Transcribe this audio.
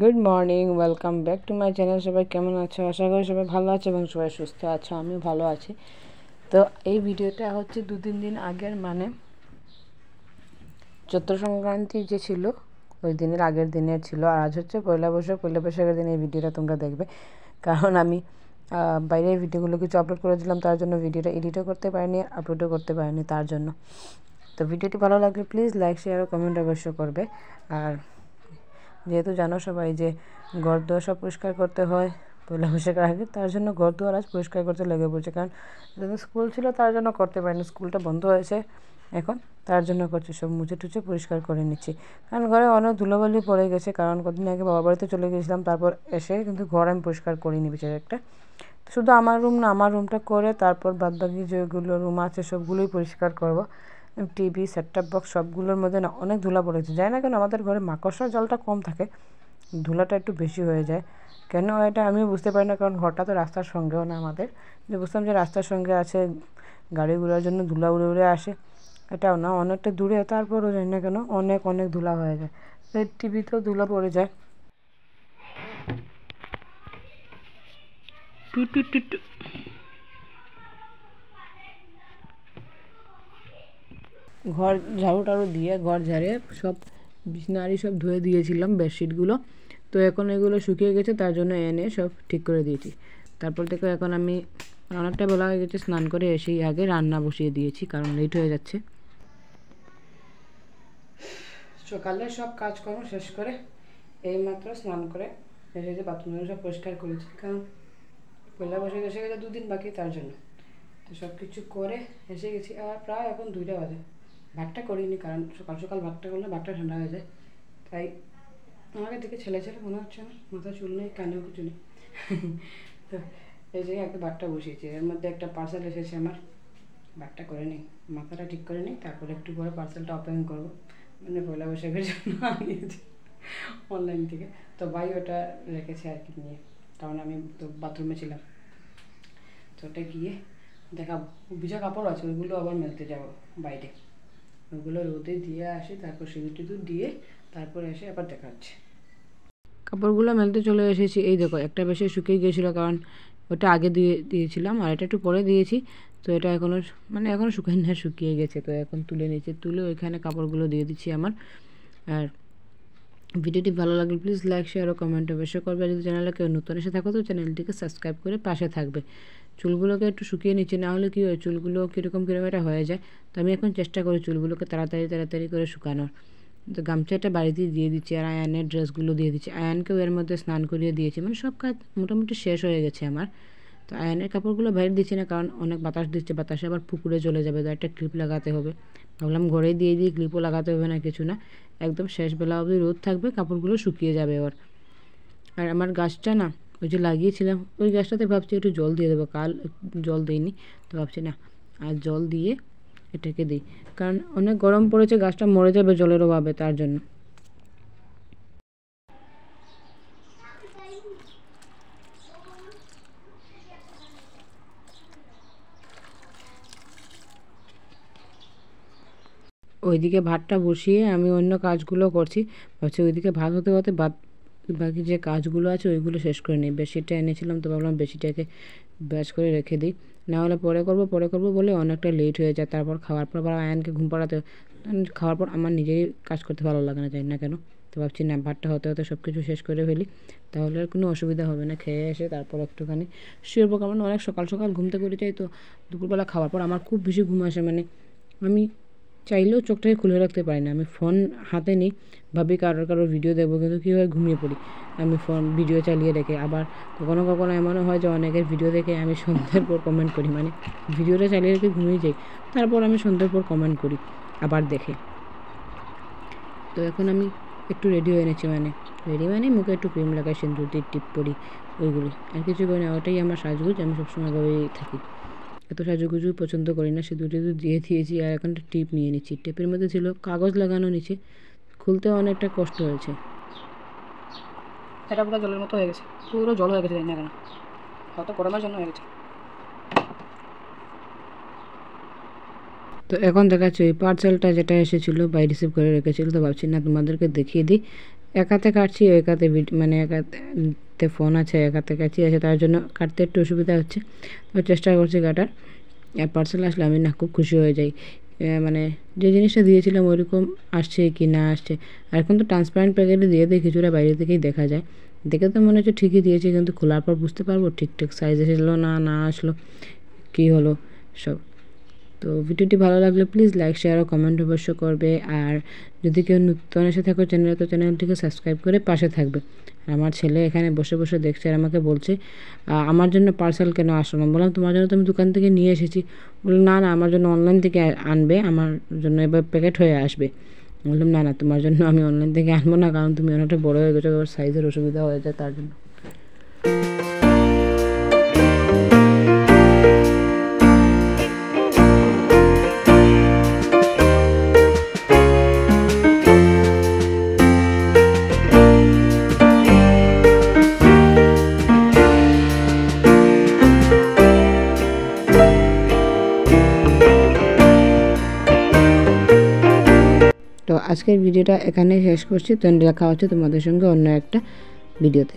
Good morning welcome back to my channel সবাই কেমন আছো? আশা করি সবাই ভালো আছে এবং সবাই সুস্থ আছো, আমিও ভালো আছি। তো এই ভিডিওটা হচ্ছে দু তিন দিন আগের মানে চৈত্র সংক্রান্তি যে ছিল, ওই দিনের আগের দিনের ছিল। আর আজ হচ্ছে পয়লা বৈশাখ। পয়লা বৈশাখের দিন এই ভিডিওটা তোমরা দেখবে। কারণ আমি বাইরের ভিডিওগুলো কিছু আপলোড করে দিলাম, তার জন্য ভিডিওটা এডিটও করতে পারিনি আপলোডও করতে পারিনি, তার জন্য। তো ভিডিওটি ভালো লাগলে প্লিজ লাইক শেয়ার ও কমেন্ট অবশ্য করবে। আর যেহেতু জানো সবাই যে ঘর দুয়ার সব পরিষ্কার করতে হয় পয়লা বৈশাখের আগে, তার জন্য ঘর দুয়ার আজ পরিষ্কার করতে লেগে পড়ছে কারণ যখন স্কুল ছিল তার জন্য করতে পারিনি স্কুলটা বন্ধ হয়েছে। এখন তার জন্য করছি, সব মুছে টুচে পরিষ্কার করে নিচ্ছি। কারণ ঘরে অনেক ধুলোবালি পড়ে গেছে, কারণ কদিন আগে বাবার বাড়িতে চলে গেছিলাম, তারপর এসে কিন্তু ঘর আমি পরিষ্কার করিনি বিচার একটা। শুধু আমার রুম না, আমার রুমটা করে তারপর বাদবাকি যেগুলো রুম আছে সবগুলোই পরিষ্কার করব। টিভি সেটটপ বক্স সবগুলোর মধ্যে না অনেক ধুলা পড়েছে যায় না কেন? আমাদের ঘরে মাকড়সার জলটা কম থাকে, ধুলাটা একটু বেশি হয়ে যায়। কেন এটা আমিও বুঝতে পারি না, কারণ ঘরটা তো রাস্তার সঙ্গেও না আমাদের। যে বুঝতাম যে রাস্তার সঙ্গে আছে, গাড়ি ঘোড়ার জন্য ধুলা উড়ে উড়ে আসে। এটাও না, অনেকটা দূরে, তারপরও জানি না কেন অনেক অনেক ধুলা হয়ে যায়। টিভিতেও ধুলা পড়ে যায়। টু টু টু টু ঘর ঝাড়ু টাড়ু দিয়ে, ঘর ঝাড়ে সব বিছনারি সব ধুয়ে দিয়েছিলাম বেডশিটগুলো। তো এখন এগুলো শুকিয়ে গেছে, তার জন্য এনে সব ঠিক করে দিয়েছি। তারপর থেকে এখন আমি অনেকটা বেলা হয়ে গেছে, স্নান করে এসেই আগে রান্না বসিয়ে দিয়েছি, কারণ লেট হয়ে যাচ্ছে। সকালে সব কাজকর্ম শেষ করে এইমাত্র স্নান করে এসে যে বাথরুমগুলো সব পরিষ্কার করেছি, কারণ পয়লা বসে এসে গেছে দুদিন বাকি তার জন্য। তো সব কিছু করে এসে গেছি, আর প্রায় এখন দুইটা বাজে। ভাতটা করিনি, কারণ সকাল সকাল ভাতটা করলে ভাতটা ঠান্ডা হয়ে যায়। তাই আমাকে দেখে ছেলে ছেলে মনে হচ্ছে না মাথা চুল নেই, কানেও কিছু নেই। তো এই যে একটা ভাতটা বসিয়েছি, এর মধ্যে একটা পার্সেল এসেছে আমার। ভাতটা করে নিই, মাথাটা ঠিক করে নিই, তারপরে একটু পরে পার্সেলটা ওপেন করব। মানে পয়লা বৈশাখের জন্য আনিয়েছি অনলাইন থেকে। তো ভাই ওটা রেখেছে আর কি নিয়ে, কারণ আমি তো বাথরুমে ছিলাম। তো ওটা গিয়ে দেখাবো। ভিজা কাপড় আছে ওইগুলো আবার মেলতে যাব বাইরে। ওগুলো রোদে দিয়ে আসি, তারপর সিঁদুর টিঁদুর দিয়ে তারপর এসে আবার দেখাচ্ছে। কাপড়গুলো মেলতে চলে এসেছি। এই দেখো, একটা বেশি শুকিয়ে গিয়েছিল কারণ ওটা আগে দিয়ে দিয়েছিলাম আর এটা একটু পরে দিয়েছি। তো এটা এখনও মানে এখনও শুকায় না, শুকিয়ে গেছে। তো এখন তুলে নিয়েছি, তুলে ওইখানে কাপড়গুলো দিয়ে দিচ্ছি আমার। আর ভিডিওটি ভালো লাগলে প্লিজ লাইক, শেয়ার ও কমেন্ট অবশ্যই করবে। যদি চ্যানেলে কেউ নতুন এসে থাকো তো চ্যানেলটিকে সাবস্ক্রাইব করে পাশে থাকবে। চুলগুলোকে একটু শুকিয়ে নিচ্ছি না হলে কী হয়, চুলগুলো কীরকম কীরকম এটা হয়ে যায়, তো আমি এখন চেষ্টা করি চুলগুলোকে তাড়াতাড়ি তাড়াতাড়ি করে শুকানোর। তো গামছাটা বাড়িতে দিয়ে দিচ্ছি আর আয়ানের ড্রেসগুলো দিয়ে দিচ্ছি। আয়ানকেও এর মধ্যে স্নান করিয়ে দিয়েছি মানে সব কাজ মোটামুটি শেষ হয়ে গেছে আমার। তো আয়নের কাপড়গুলো বাইরে দিচ্ছি না, কারণ অনেক বাতাস দিচ্ছে, বাতাসে আবার পুকুরে চলে যাবে, তো একটা ক্লিপ লাগাতে হবে। ভাবলাম ঘরেই দিয়ে দিয়ে ক্লিপও লাগাতে হবে না কিছু না। একদম শেষ বেলা অবধি রোদ থাকবে, কাপড়গুলো শুকিয়ে যাবে ওর। আর আমার গাছটা না ওই যে লাগিয়েছিলাম, ওই গাছটাতে ভাবছি একটু জল দিয়ে দেবো, কাল জল দিইনি, তো ভাবছি না, আর জল দিয়ে এটাকে দিই, কারণ অনেক গরম পড়েছে গাছটা মরে যাবে জলের অভাবে তার জন্য। ওইদিকে ভাতটা বসিয়ে আমি অন্য কাজগুলো করছি, ভাবছি ওইদিকে ভাত হতে হতে বাদ বাকি যে কাজগুলো আছে, ওইগুলো শেষ করে নিই। বেশিটা এনেছিলাম তো ভাবলাম বেশিটাকে ব্যাচ করে রেখে দিই। না হলে পরে করব পরে করব বলে অনেকটা লেট হয়ে যায়। তারপর খাওয়ার পর আবার আয়নকে ঘুম পাড়াতে খাওয়ার পর আমার নিজেরই কাজ করতে ভালো লাগে না জানি না কেন। তো ভাবছি না ভাতটা হতে হতে সব কিছু শেষ করে ফেলি। তাহলে আর কোনো অসুবিধা হবে না, খেয়ে এসে তারপর একটুখানি শুয়ে পড়ব। কারণ অনেক সকাল সকাল ঘুম থেকে করে যাই তো, দুপুরবেলা খাওয়ার পর আমার খুব বেশি ঘুম আসে। মানে আমি চাইলেও চোখটাকে খুলে রাখতে পারি না। আমি ফোন হাতে নিই, ভাবি কারোর কারোর ভিডিও দেখব, কিন্তু কী হয় ঘুমিয়ে পড়ি? আমি ফোন ভিডিও চালিয়ে রেখে আবার কখনো কখনো এমনও হয় যে অনেকের ভিডিও দেখে আমি সন্ধ্যের পর কমেন্ট করি। মানে ভিডিওটা চালিয়ে রেখে ঘুমিয়ে যাই, তারপর আমি সন্ধ্যের পর কমেন্ট করি, আবার দেখে। তো এখন আমি একটু রেডি হয়ে এনেছি মানে রেডি মানে মুখে একটু ক্রিম লাগাই সিন্দুর দিয়ে টিপ পরি ওইগুলি আর কিছু করি না ওটাই আমার সাজগুজ, আমি সবসময় ভাবেই থাকি। এত সাজুগুজু পছন্দ করি না সে দুটো দিয়ে দিয়েছি আর এখন একটা টিপ নিয়ে নিচ্ছি। টেপের মধ্যে ছিল কাগজ লাগানো নিচে খুলতে অনেকটা কষ্ট হয়েছে। এটা পুরো জলের মতো হয়ে গেছে পুরো জল হয়ে গেছে জানি না কেন। হয়তো গরমের জন্য হয়ে গেছে। তো এখন দেখাচ্ছি ওই পার্সেলটা যেটা এসেছিল বাই রিসিভ করে রেখেছিল তো ভাবছি না তোমাদেরকে দেখিয়ে দিই। একাতে কাটছি একাতে মানে একাতে ফোন আছে একাতে কাছি আছে তার জন্য কাটতে একটু অসুবিধা হচ্ছে। তো চেষ্টা করছি কাটার। আর পার্সেল আসলে আমি না, খুব খুশি হয়ে যাই। মানে যে জিনিসটা দিয়েছিলাম ওইরকম আসছে কি না আসছে। আর এখন তো ট্রান্সপারেন্ট প্যাকেটে দিয়ে দিয়ে কিছুটা বাইরে থেকেই দেখা যায়। দেখে তো মনে হচ্ছে ঠিকই দিয়েছে, কিন্তু খোলার পর বুঝতে পারব ঠিকঠাক সাইজ এসেছিল না না আসলো। কী হলো সব? তো ভিডিওটি ভালো লাগলে প্লিজ লাইক শেয়ার ও কমেন্ট অবশ্য করবে। আর যদি কেউ নতুন এসে থাকো চ্যানেলে তো চ্যানেলটিকে সাবস্ক্রাইব করে পাশে থাকবে। আমার ছেলে এখানে বসে বসে দেখছে আর আমাকে বলছে আমার জন্য পার্সেল কেন আসলো? না বললাম, তোমার জন্য তো আমি দোকান থেকে নিয়ে এসেছি। বললাম না না, আমার জন্য অনলাইন থেকে আনবে। আমার জন্য এবার প্যাকেট হয়ে আসবে। বললাম, না না, তোমার জন্য আমি অনলাইন থেকে আনব না, কারণ তুমি অনেকটা বড়ো হয়ে গেছো সাইজের অসুবিধা হয়ে যায় তার জন্য। আজকের ভিডিওটা এখানে শেষ করছি। তো দেখা হচ্ছে তোমাদের সঙ্গে অন্য একটা ভিডিওতে।